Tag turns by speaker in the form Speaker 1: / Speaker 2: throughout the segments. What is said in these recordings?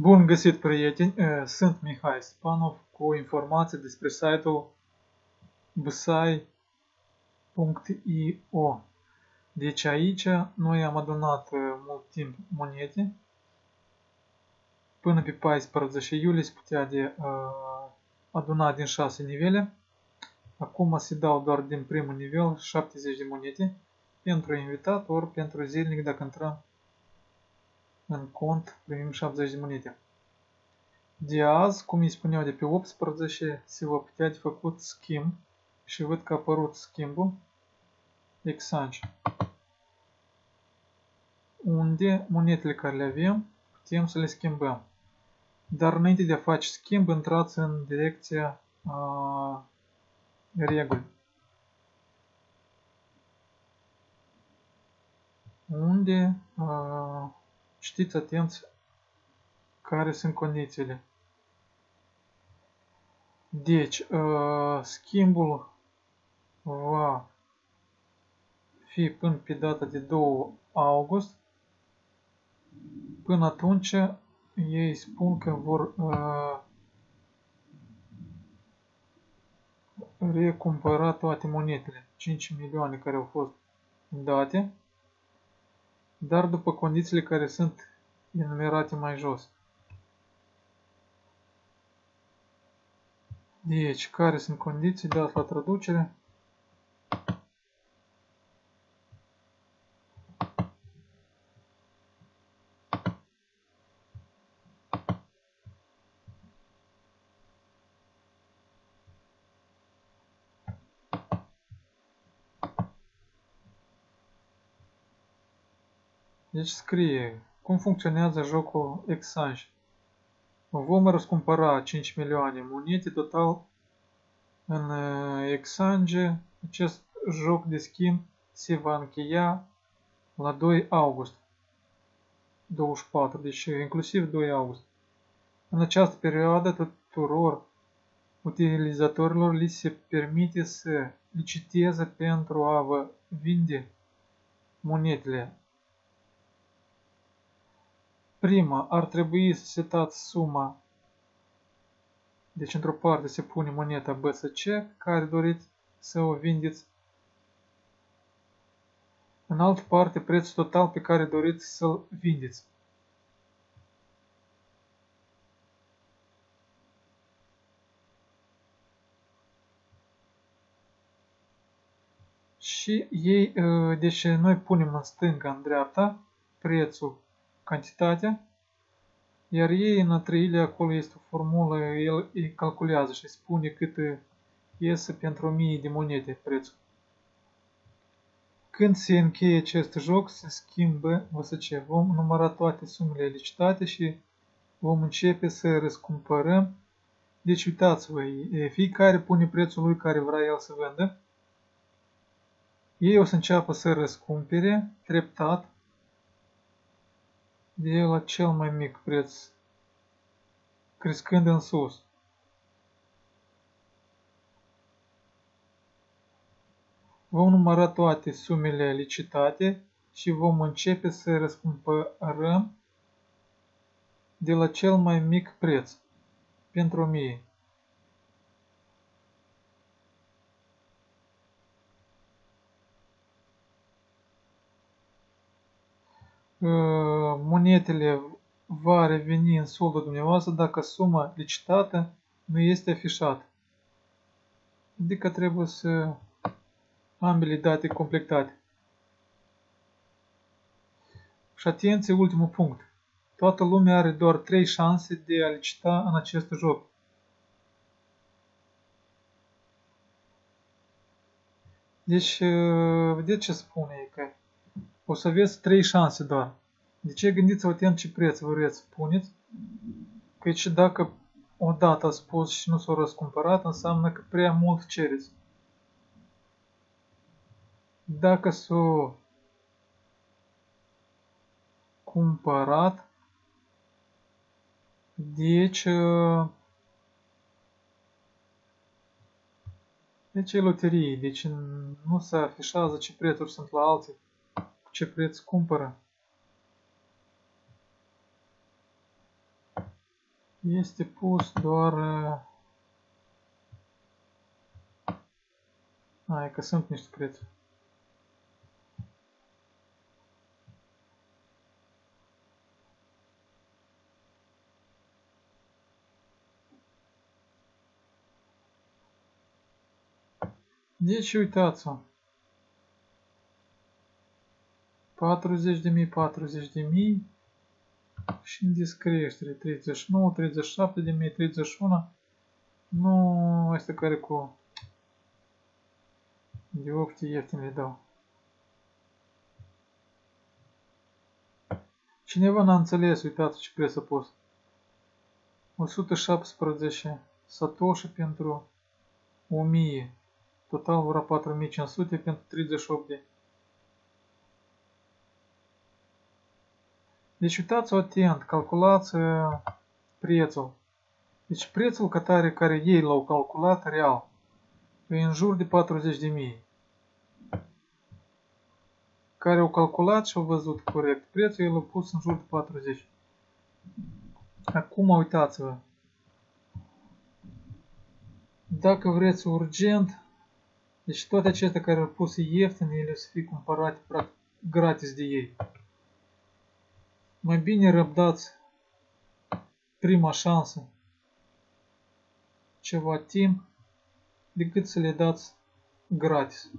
Speaker 1: Bun găsit, prieteni! Eh, sunt Mihai Spanov cu informații despre site-ul bsai.io Deci aici noi am adunat eh, mult timp monede. Până pe 14 iulie se putea de uh, aduna din 6 nivele. Acum se dau doar din primul nivel 70 de monede pentru invitat ori pentru zilnic dacă intrăm în cont primim 70 de monede. De azi, cum îi spuneau, de pe 18 se va putea de făcut schimb și văd că a apărut schimbul exchange unde monetele care le avem putem să le schimbăm. Dar înainte de a face schimb, intrați în direcția a, reguli. Unde a, Știți atenți care sunt condițiile. Deci, uh, schimbul va fi până pe data de 2 august. Până atunci, ei spun că vor uh, recumpăra toate monetele, 5 milioane care au fost date dar după condițiile care sunt enumerate mai jos. Deci, care sunt condiții dat la traducere? Deci scrie cum funcționează jocul Exchange. Vom răscumpăra 5 milioane monede total în Exchange. Acest joc de schimb se va încheia la 2 august 24, deci inclusiv 2 august. În această perioadă tuturor utilizatorilor li se permite să liciteze pentru a vă vinde monedele Prima, ar trebui să setați suma. Deci într-o parte se pune moneta BSC care doriți să o vindeți. În altă parte prețul total pe care doriți să-l vindeți. Și ei, deci noi punem în stânga, în dreapta, prețul cantitatea, iar ei în a treilea acolo este o formulă, el îi calculează și spune cât iese pentru 1000 de monede prețul. Când se încheie acest joc, se schimbă VSC. Vom număra toate sumele licitate și vom începe să răscumpărăm. Deci uitați-vă, fiecare pune prețul lui care vrea el să vândă. Ei o să înceapă să răscumpere treptat de la cel mai mic preț, crescând în sus. Vom număra toate sumele licitate și vom începe să răscumpărăm de la cel mai mic preț pentru mie. Monetele va reveni în soldul dumneavoastră dacă suma licitată nu este afișată. Adică trebuie să ambele date completate. Și atenție, ultimul punct. Toată lumea are doar 3 șanse de a licita în acest joc. Deci, vedeți ce spune, că o să aveți 3 șanse doar. De ce gândiți-vă atent ce preț vreți puneți? Că și dacă odată a spus și nu s-a răscumpărat, înseamnă că prea mult cereți. Dacă s-a cumpărat, deci deci e loterie, deci nu se afișează ce prețuri sunt la alții, ce preț cumpără. Este pus doar... Hai că sunt niște prețuri. Deci uitați-vă. 40.000, 40.000 și în descreștere 39, 37.000, 31. Nu este care cu de ofte ieftin le dau. Cineva n-a înțeles, uitați ce preț a pus. 117 satoshi pentru 1000. Total ora 4500 pentru 38 de. Deci uitați-vă atent, calculați prețul. Deci prețul care, care ei l-au calculat real e în jur de 40.000. Care au calculat și au văzut corect. Prețul el a pus în jur de 40. Acum uitați-vă. Dacă vreți urgent, deci toate acestea care au pus ieftine, ele să fie cumpărate practic gratis de ei. Le dați gratis.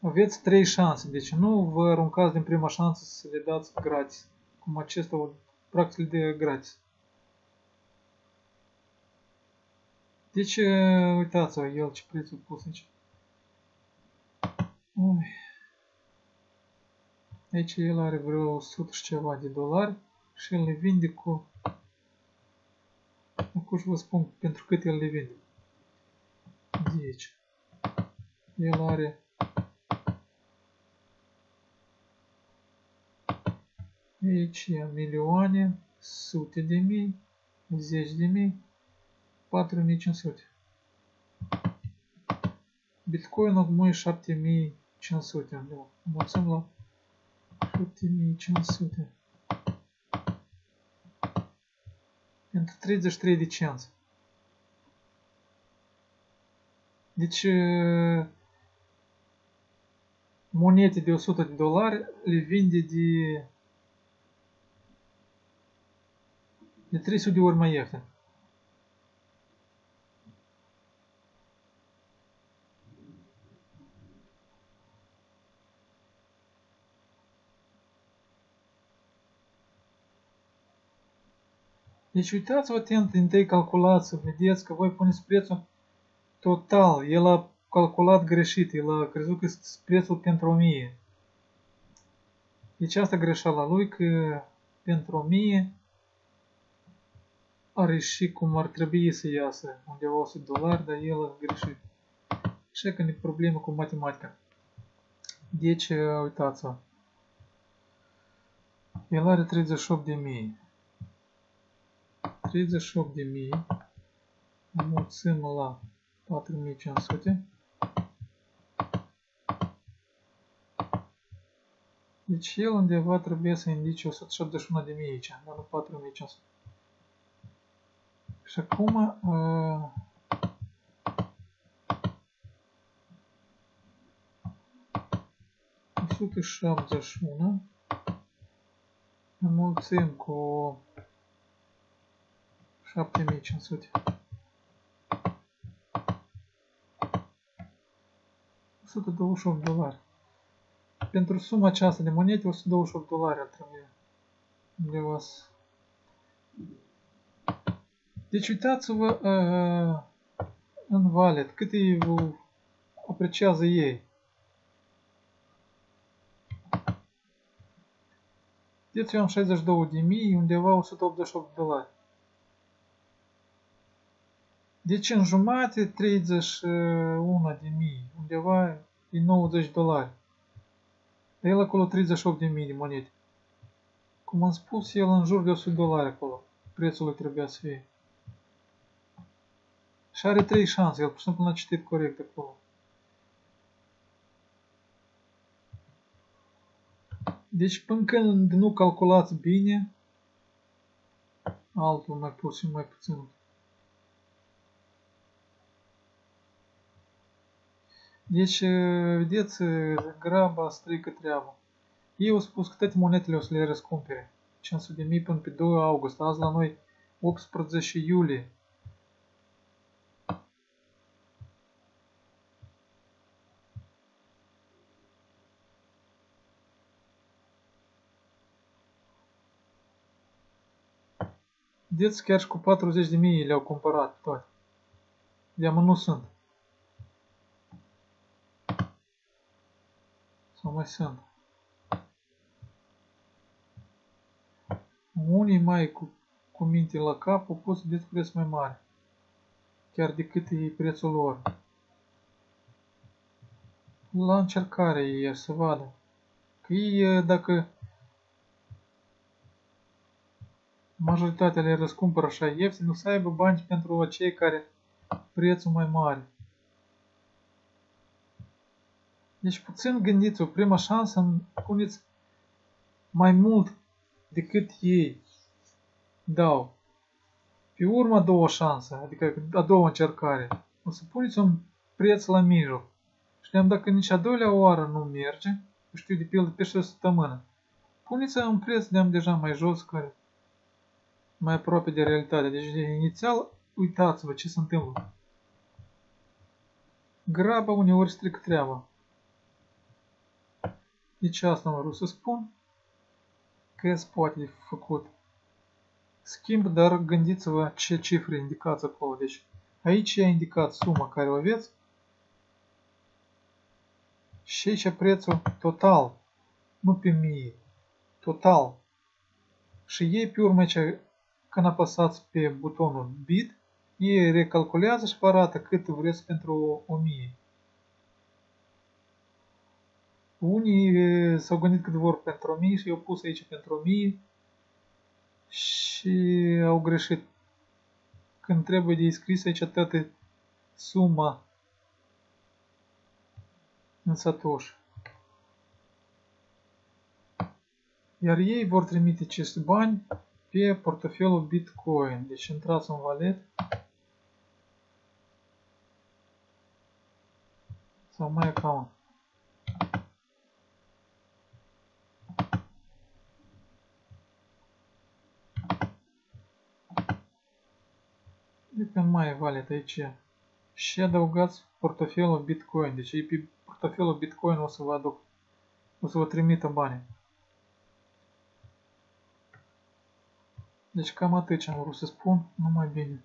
Speaker 1: Aveți trei șanse, deci nu vă aruncați din prima șansă să le dați gratis, cum acesta practic le dă gratis. Deci, uitați-vă el ce prețul pus aici. Ui. Aici el are vreo 100 și ceva de dolari și el le vinde cu... Acum vă spun pentru cât el le vinde. Deci, el are... Aici milioane, sute de mii, zeci de mii, 4500. Bitcoinul acum e 7500 undeva. Învățăm la 7500. Pentru 33 de cenți. Deci monete de 100 de dolari le vinde de de 300 de ori mai ieftin. Deci uitați-vă atent, întâi calculați, să vedeți că voi puneți prețul total. El a calculat greșit, el a crezut că este prețul pentru 1000. Deci asta greșeala lui, că pentru 1000 are și cum ar trebui să iasă undeva 100 dolari, dar el a greșit. Așa că e problemă cu matematica. Deci, uitați-vă. El are 38 de mii. 38 de mii mulțim la 4500 deci el undeva trebuie să indice 171 de mii aici, dar nu 4500 și acum uh, Sută șaptezeci unu înmulțim cu 7500. 128 dolari. Pentru suma aceasta de monede, 128 dolari ar trebui de вас. Deci uitați-vă uh, în valet cât îi apreciază ei. Deci eu am 62 de mii, undeva 188 dolari. Deci în jumate 31 de mii, undeva e 90 dolari. El acolo 38 de mii de monede. Cum am spus, el în jur de 100 dolari acolo. Prețul lui trebuia să fie. Și are 3 șanse, el pur și simplu n-a citit corect acolo. Deci până când nu calculați bine, altul mai pus și mai puțin. Deci, vedeți, graba strică treaba. Ei au spus că toate monetele o să le răscumpere. 500 de mii până pe 2 august. Azi la noi 18 iulie. Vedeți, chiar și cu 40 de mii le-au cumpărat toate. De nu sunt. Sau mai sunt. Unii mai cu, cu minte la cap au pus de preț mai mare. Chiar decât e prețul lor. La încercare e să vadă. Că ei, dacă majoritatea le răscumpără așa ieftin, o să aibă bani pentru cei care prețul mai mare. Deci puțin gândiți o prima șansă, puneți mai mult decât ei dau. Pe urmă a doua șansă, adică a doua încercare, o să puneți un preț la mijloc. Știam dacă nici a doilea oară nu merge, știu de pildă pe o săptămână, puneți un preț de deja mai jos, care mai aproape de realitate. Deci inițial, uitați-vă ce se întâmplă. Graba uneori strică treaba. Deci asta am vrut să spun că se poate de făcut. Schimb, dar gândiți-vă ce cifre indicați acolo. Deci aici e indicat suma care o aveți și aici prețul total, nu pe mie, total. Și ei pe urmă aici când apăsați pe butonul Bit, ei recalculează și vă arată cât vreți pentru 1000. Unii s-au gândit cât vor pentru 1000 și i-au pus aici pentru 1000 și au greșit. Când trebuie de scris aici toată suma în satoshi. Iar ei vor trimite aceste bani pe portofelul Bitcoin. Deci intrați în valet sau mai account. De pe mai valet aici și adăugați portofelul Bitcoin. Deci pe portofelul Bitcoin o să vă aduc, o să vă trimită banii. Deci cam atât ce am vrut să spun, numai bine.